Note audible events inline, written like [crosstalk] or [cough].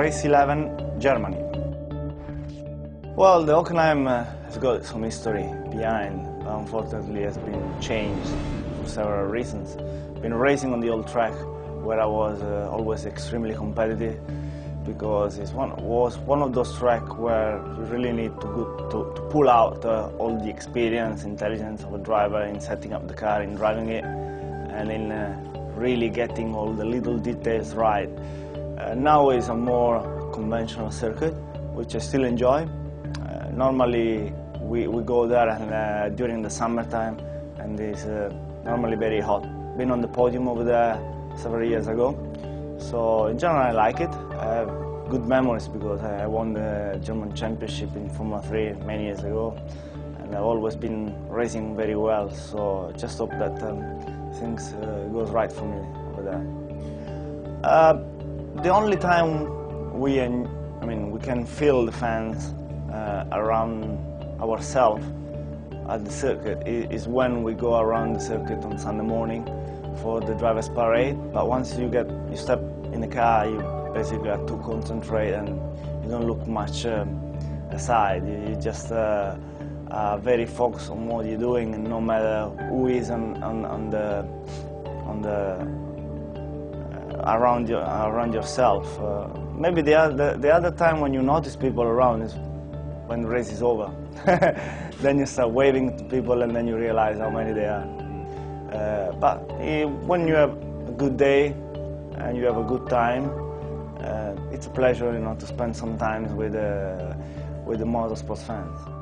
Race 11, Germany. Well, the Hockenheim uh, has got some history behind, unfortunately has been changed for several reasons. Been racing on the old track where I was uh, always extremely competitive because it was one of those tracks where you really need to, to, to pull out uh, all the experience, intelligence of a driver in setting up the car, in driving it, and in uh, really getting all the little details right. Uh, now is a more conventional circuit, which I still enjoy. Uh, normally we, we go there and, uh, during the summertime and it's uh, normally very hot. Been on the podium over there several years ago. So in general I like it. I have good memories because I won the German championship in Formula 3 many years ago and I've always been racing very well so just hope that um, things uh, goes right for me over there. Uh, the only time we, I mean, we can feel the fans uh, around ourselves at the circuit is when we go around the circuit on Sunday morning for the drivers parade. But once you get you step in the car, you basically have to concentrate and you don't look much um, aside. You, you just uh, are very focused on what you're doing, and no matter who is on, on, on the on the around your, around yourself. Uh, maybe the other, the other time when you notice people around is when the race is over. [laughs] then you start waving to people and then you realize how many there are. Uh, but when you have a good day and you have a good time, uh, it's a pleasure, you know, to spend some time with, uh, with the motorsports fans.